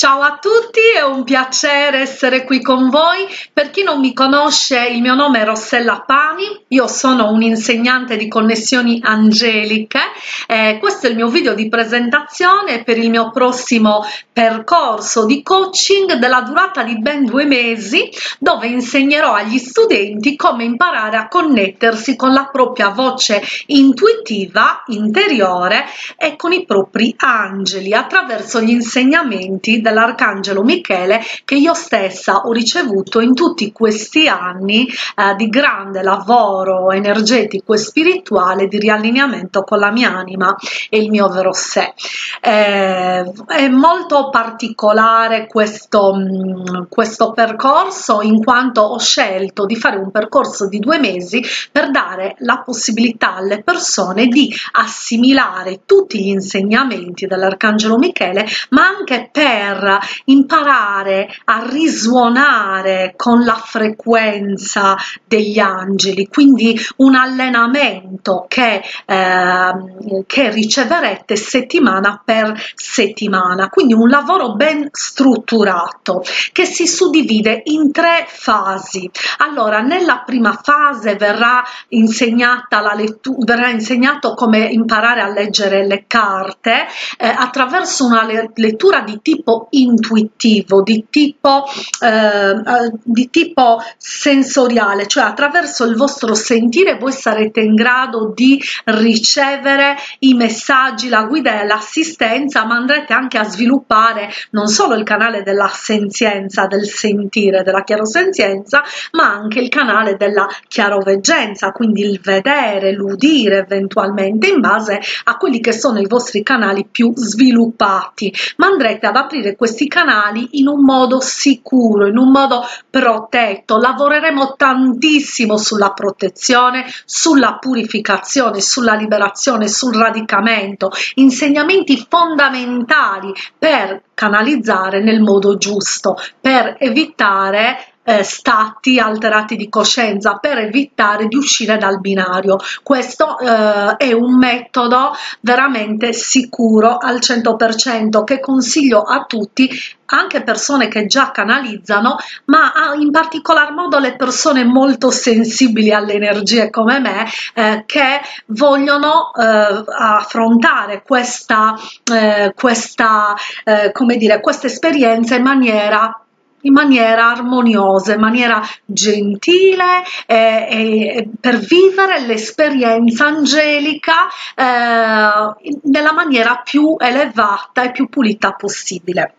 Ciao a tutti, è un piacere essere qui con voi. Per chi non mi conosce, il mio nome è Rossella Pani, io sono un'insegnante di connessioni angeliche. Eh, questo è il mio video di presentazione per il mio prossimo percorso di coaching della durata di ben due mesi, dove insegnerò agli studenti come imparare a connettersi con la propria voce intuitiva, interiore e con i propri angeli attraverso gli insegnamenti dell'Arcangelo Michele che io stessa ho ricevuto in tutti questi anni eh, di grande lavoro energetico e spirituale di riallineamento con la mia anima e il mio vero sé. Eh, è molto particolare questo, mm, questo percorso in quanto ho scelto di fare un percorso di due mesi per dare la possibilità alle persone di assimilare tutti gli insegnamenti dell'Arcangelo Michele ma anche per per imparare a risuonare con la frequenza degli angeli, quindi un allenamento che, eh, che riceverete settimana per settimana, quindi un lavoro ben strutturato che si suddivide in tre fasi. Allora, nella prima fase verrà insegnata la lettura, verrà insegnato come imparare a leggere le carte eh, attraverso una lettura di tipo intuitivo, di tipo, eh, eh, di tipo sensoriale, cioè attraverso il vostro sentire voi sarete in grado di ricevere i messaggi, la guida e l'assistenza, ma andrete anche a sviluppare non solo il canale della senzienza, del sentire, della chiarosenzienza, ma anche il canale della chiaroveggenza, quindi il vedere, l'udire eventualmente in base a quelli che sono i vostri canali più sviluppati, ma andrete ad aprire questi canali in un modo sicuro, in un modo protetto. Lavoreremo tantissimo sulla protezione, sulla purificazione, sulla liberazione, sul radicamento, insegnamenti fondamentali per canalizzare nel modo giusto, per evitare eh, stati alterati di coscienza per evitare di uscire dal binario. Questo eh, è un metodo veramente sicuro al 100% che consiglio a tutti anche persone che già canalizzano, ma in particolar modo le persone molto sensibili alle energie come me eh, che vogliono eh, affrontare questa, eh, questa, eh, come dire, questa esperienza in maniera in maniera armoniosa, in maniera gentile, eh, eh, per vivere l'esperienza angelica eh, nella maniera più elevata e più pulita possibile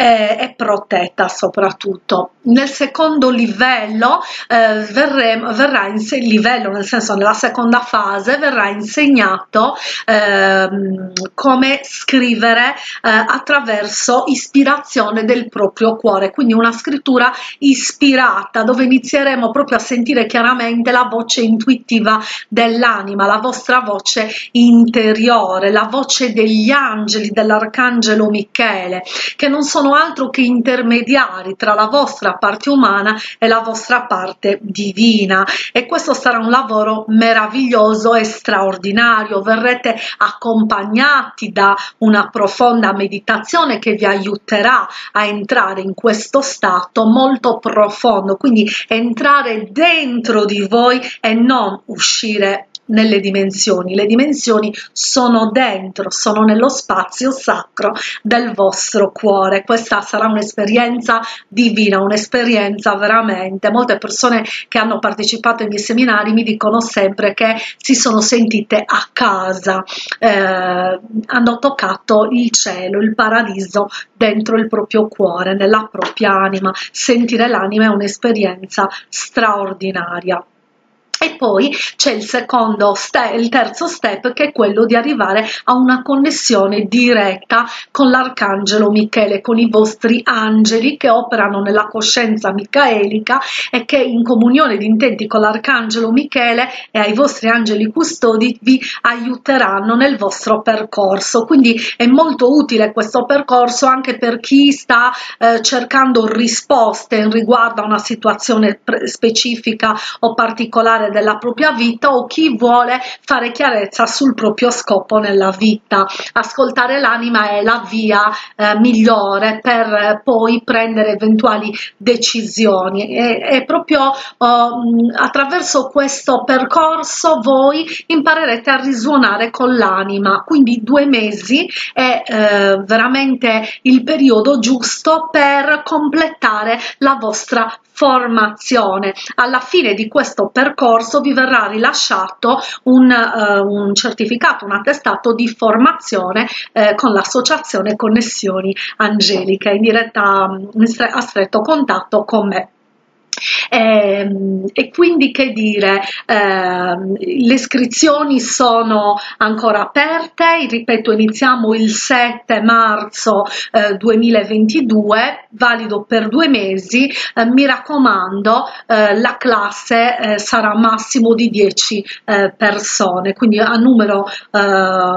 eh, è protetta soprattutto. Nel secondo livello eh, verremo, verrà insegnato, livello nel senso nella seconda fase verrà insegnato eh, come scrivere eh, attraverso ispirazione del proprio cuore, quindi una scrittura ispirata dove inizieremo proprio a sentire chiaramente la voce intuitiva dell'anima, la vostra voce interiore, la voce degli angeli, dell'arcangelo Michele, che non sono altro che intermediari tra la vostra parte umana e la vostra parte divina. E questo sarà un lavoro meraviglioso e straordinario. Verrete accompagnati da una profonda meditazione che vi aiuterà a entrare in questo stato molto profondo. Quindi entrare dentro di voi e non uscire nelle dimensioni. Le dimensioni sono dentro, sono nello spazio sacro del vostro cuore. Questa sarà un'esperienza divina, un'esperienza veramente. Molte persone che hanno partecipato ai miei seminari mi dicono sempre che si sono sentite a casa, eh, hanno toccato il cielo, il paradiso dentro il proprio cuore, nella propria anima. Sentire l'anima è un'esperienza straordinaria. E poi c'è il secondo step, il terzo step che è quello di arrivare a una connessione diretta con l'arcangelo Michele, con i vostri angeli che operano nella coscienza micaelica e che in comunione di intenti con l'arcangelo Michele e ai vostri angeli custodi vi aiuteranno nel vostro percorso. Quindi è molto utile questo percorso anche per chi sta eh, cercando risposte in riguardo a una situazione specifica o particolare fare della propria vita o chi vuole fare chiarezza sul proprio scopo nella vita. Ascoltare l'anima è la via eh, migliore per eh, poi prendere eventuali decisioni e, e proprio uh, attraverso questo percorso voi imparerete a risuonare con l'anima quindi due mesi è eh, veramente il periodo giusto per completare la vostra formazione. Alla fine di questo percorso vi verrà rilasciato un, uh, un certificato, un attestato di formazione eh, con l'associazione Connessioni Angeliche in diretta a stretto contatto con me. E, ehm, e, quindi che dire eh, le iscrizioni sono ancora aperte ripeto iniziamo il 7 marzo eh, 2022 valido per due mesi. Eh, mi raccomando eh, la classe eh, sarà massimo di 10 eh, persone quindi a numero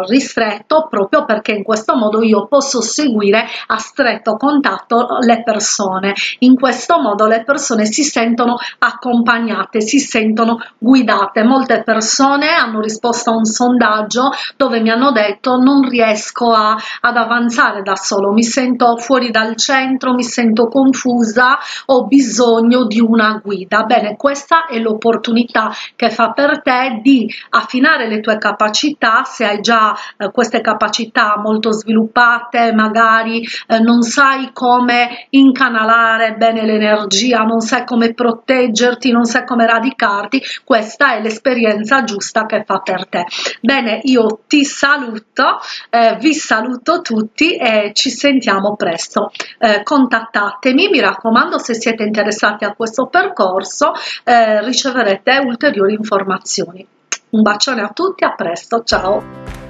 ristretto proprio perché in questo modo io posso seguire a stretto contatto le persone. In questo modo le persone si sentono accompagnate, si sentono guidate. Molte persone hanno risposto a un sondaggio dove mi hanno detto non riesco a, ad avanzare da solo, mi sento fuori dal centro, mi sento confusa, ho bisogno di una guida. Bene, questa è l'opportunità che fa per te di affinare le tue capacità, se hai già eh, queste capacità molto sviluppate, magari eh, non sai come incanalare bene l'energia, non sai come proteggerti, non sai come radicarti, questa è l'esperienza giusta che fa per te. Bene, io ti saluto, eh, vi saluto tutti e ci sentiamo presto. Eh, contattatemi, mi raccomando, se siete interessati a questo percorso eh, riceverete ulteriori informazioni. Un bacione a tutti, a presto, ciao!